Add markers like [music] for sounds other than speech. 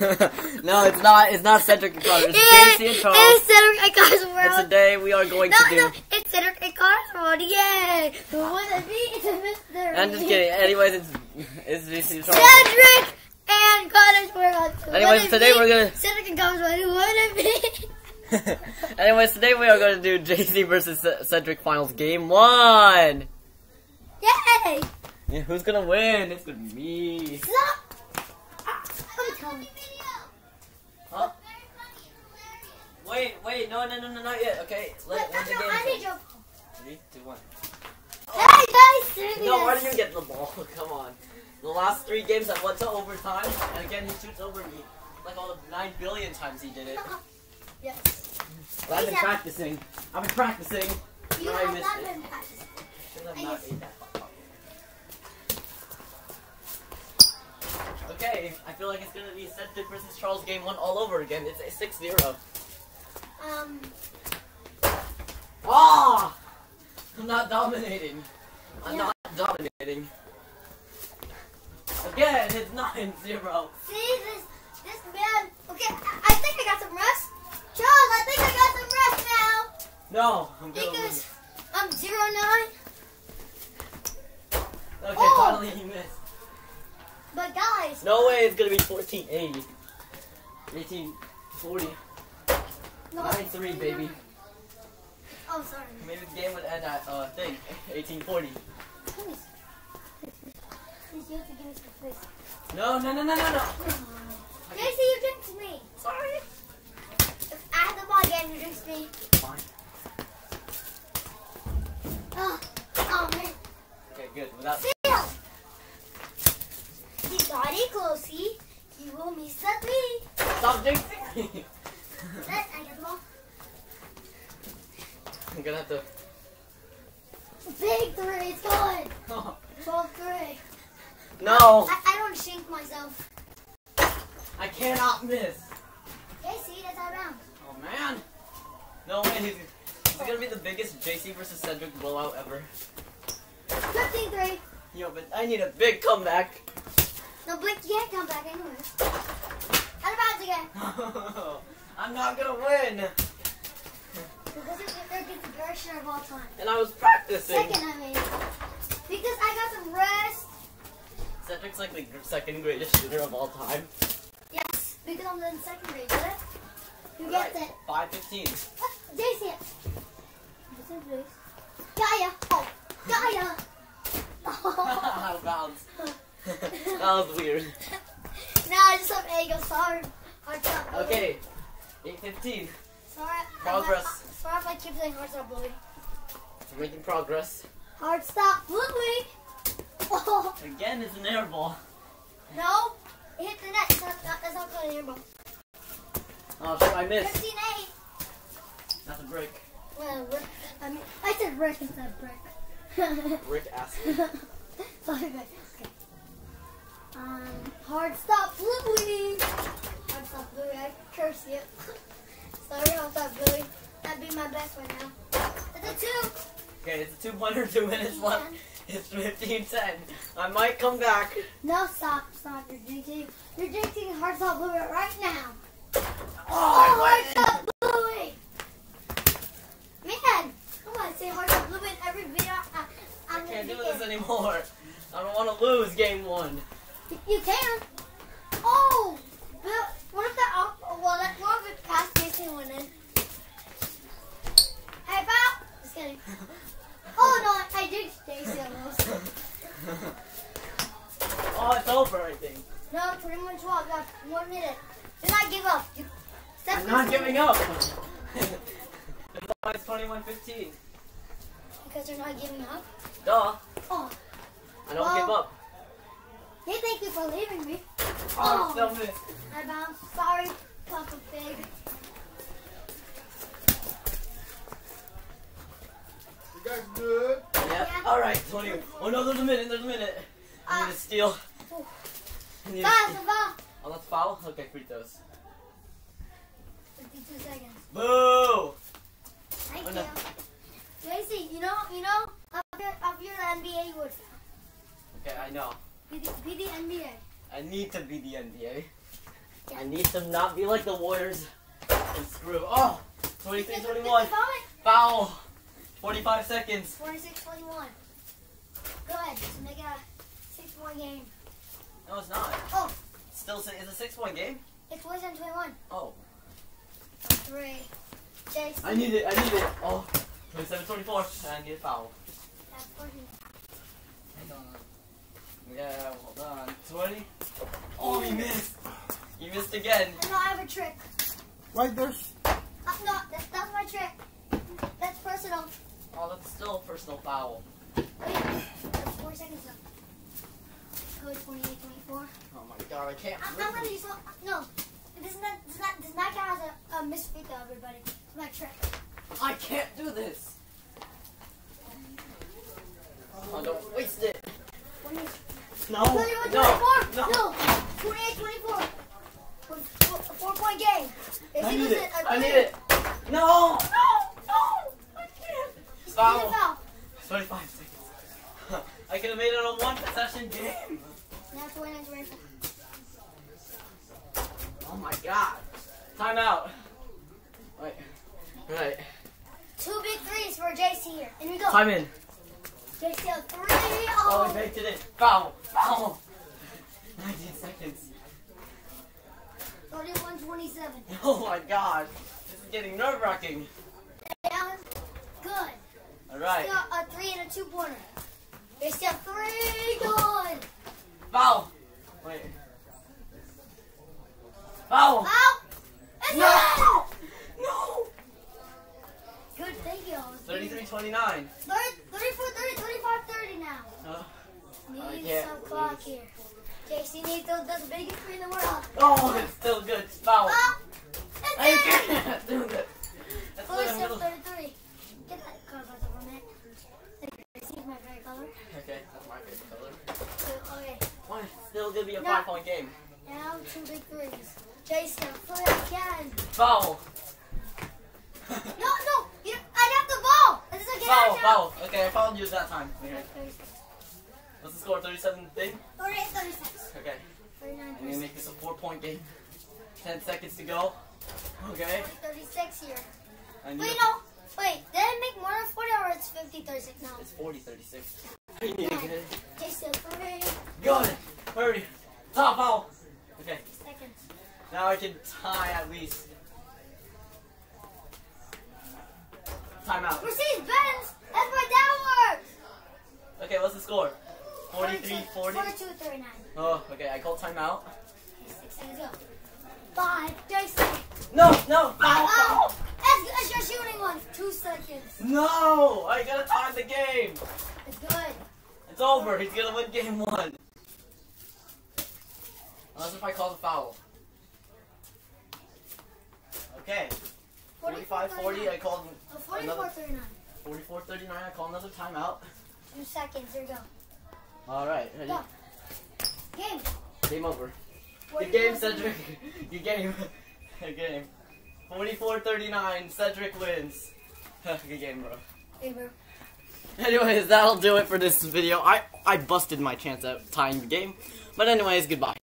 [laughs] no, it's not. It's not Cedric and Connor. It's It- JC and Charles. It's Cedric and And world. today we are going No, to do. no, it's Cedric and Car's world. Yay! Who would it be? It's a mystery. I'm just kidding. Anyways, it's it's JC and Charles. Cedric and Connor's world. Anyways, today be? we're gonna- Cedric and Connor's world. Who would it be? Anyways, today we are going to do JC versus Cedric Finals Game One. Yay! Yeah, who's gonna win? It's gonna be me. Stop! Ah, Let me tell you. Huh? Wait, wait, no, no, no, no, not yet. Okay, let Look, when the game your. Three, two, one. Hey guys, serious. No, why do you get the ball? [laughs] Come on. The last three games I went to overtime, and again he shoots over me. Like all the nine billion times he did it. [laughs] Yes. But I've been practicing. I've been practicing. You No, I missed not it. been practicing. Should have I not ate that Okay, I feel like it's gonna be Cedric versus Charles game one all over again. It's a 6-0. Um, Ah! I'm not dominating. I'm Yeah. not dominating. Again, it's 9 0. see this this man. Okay, I, I think I got some rest. Charles, I think I got some rest now No, I'm gonna because. I'm zero nine. Okay, Oh! finally he missed. But guys, No way it's gonna be 14 80. 18 40. no, 9 3, baby. Oh, sorry. Maybe the game would end at, uh, thing, 18 40. Please, please, you have to give me some space. No, no, no, no, no, no. JC, you jinxed me. Sorry. If I have the ball again, you jinxed me. Fine. Oh, oh man. Okay, good. Without. Still. He got it close. He, he will miss the three. Stop jinxing me. Let I get the ball. I'm gonna have to. Big three, it's good. [laughs] 12 3. no! I, I don't sink myself. I cannot miss. JC, that's out of bounds. Oh man. No way. He's, he's gonna be the biggest JC versus Cedric blowout ever. 15 3. Yo, but I need a big comeback. No, Blake, you can't come back anyway. Out of bounds again. I'm not gonna win. Because it's the third shooter of all time. And I was practicing. Second, I mean. Because I got some rest. Cedric's like the second greatest shooter of all time. Yes, because I'm in second grade, get it? Who gets it? 515. What? JC. Listen, please. Gaia. Oh, Gaia. Out of bounds. [laughs] that was weird. no, I just have ego. Sorry. Okay. 815. Sorry. Progress. I'm, sorry if I keep saying hard stop, bully. We're making progress. Hard stop. Oh, [laughs] Again, it's an air ball. no. It hit the net. That's not, that's not called an airball. Oh, so I missed. 15 8. That's a brick. Well, Rick, I mean, I said Rick instead of brick. [laughs] Brick ass. [laughs] Sorry, guys. Okay. Um, hard stop, Bluey. Stop, Bluey. I curse you. [laughs] Sorry, stop, Bluey. That'd be my best right now. It's a two. Okay, it's a two pointer, two minutes left. It's 15 10. I might come back. No, stop, stop. You're drinking. You're drinking hard stop, Bluey right now. Oh, Oh, I hard stop, Bluey. Man, come on, say hard stop, Bluey in every video. I, I can't do this anymore. I don't want to lose game one. You can. Oh, Bill, what if that? Oh, well, that what if it passed Jason went in? Hey, [laughs] Oh no, I did Jason almost. [laughs] oh, it's over, I think. No, pretty much what? Got one minute. Do not give up. You, I'm not giving up. [laughs] it's 21 15. Because you're not giving up. Duh. Oh, I don't Well- give up. hey, thank you for leaving me. Oh, Oh. I still missed. I bounced. Sorry, Papa Pig. You guys good? Yeah. Yeah. Alright, 20. Oh no, there's a minute, there's a minute. I need to steal. Oh. I need to Fast, steal. fast. Oh, that's foul? Okay, free throws. 52 seconds. Boo! Thank Oh, no. you. JC, you know, you know, up here, up here, the NBA would Okay, I know. be the, be the NBA. I need to be the NBA. I need to not be like the Warriors and screw. Oh, 23 Get the- 21. get. Foul. 45 seconds. 26 21. Go ahead. So make a six point game. No, it's not. Oh, Still, si- it's a six point game. it's 27 21. Oh, Three. Jason. I need it. I need it. Oh, 27 24. I need a foul. That's 40. Yeah, hold on. 20. Oh, he missed. You missed again. And now I have a trick. Right there's. Uh, no, that's, that's my trick. That's personal. Oh, that's still a personal foul. Wait, that's four seconds left. Code 28 24. Oh my god, I can't. I'm, I'm gonna use some. No. This is not, this is not, does not count as a, a misfit though, everybody. It's my trick. I can't do this. Oh, don't waste it. When you- No, 21 no, 24. no. No. 28 24. Four, four, a four point game. If I need loses it. a I three- need it. No, no, no. I can't. Need a Foul. foul. 25 seconds. [laughs] I could have made it a one possession game. Now 29 24. Oh my god. Timeout. Wait. Right. Two big threes for JC here. And we go. Time in. JC a three. Oh, Oh. we baked it in. Foul. Foul. 19 seconds. 31 27. [laughs] Oh my god. This is getting nerve wracking. Down. Good. Alright. Still a three and a two pointer. There's still three good. Foul. Wait. Foul. Out. It's No. in. No. Good, thank you. 33 29. 30, 34, 30, 35, 30 now. Uh, I Need can't some clock lose. here. JC needs the, the biggest three in the world. oh, it's still good. Foul. Out. I It's in. can't [laughs] do this. That's Four, what I'm seven, middle. 33. Get that card back up a minute. This is my favorite color. Okay, that's my favorite color. So, okay. One, still gonna be a No. five point game. Now two big threes. Jason, play again. Foul. No, no. You, I got the ball. This is a game. Foul, foul. Okay, I fouled you that time. Okay. 36. What's the score? 37 thing? 38, 36. Okay. 39, I'm gonna make this a four point game. 10 seconds to go. Okay. 36 here. Wait, no. Wait, did I make more than 40 or it's 50, 36 now? It's 40 36. I need to get it. Jason, three Good. Hurry. Top foul. Okay. seconds. Now I can tie at least. Timeout. Mercedes Benz. That's why that works. Okay, what's the score? 43 40. 42, 39. Oh, okay, I called timeout. Six seconds go. Five, Jason. No, no, foul, Oh, foul. that's, that's your shooting one. Two seconds. No, I gotta tie the game. It's good. It's over. He's gonna win game one. Unless if I call the foul. Okay. 45 40, I called Oh, 44, another 39. 44 39, I call another timeout. Two seconds. Here we go. Alright, ready? Go. Game. Game over. 44, Good game, 39. Cedric. [laughs] Good game. [laughs] Good game. 44 39, Cedric wins. [laughs] Good game, bro. Hey, bro. Anyways, that'll do it for this video. I, I busted my chance at tying the game. But anyways, goodbye.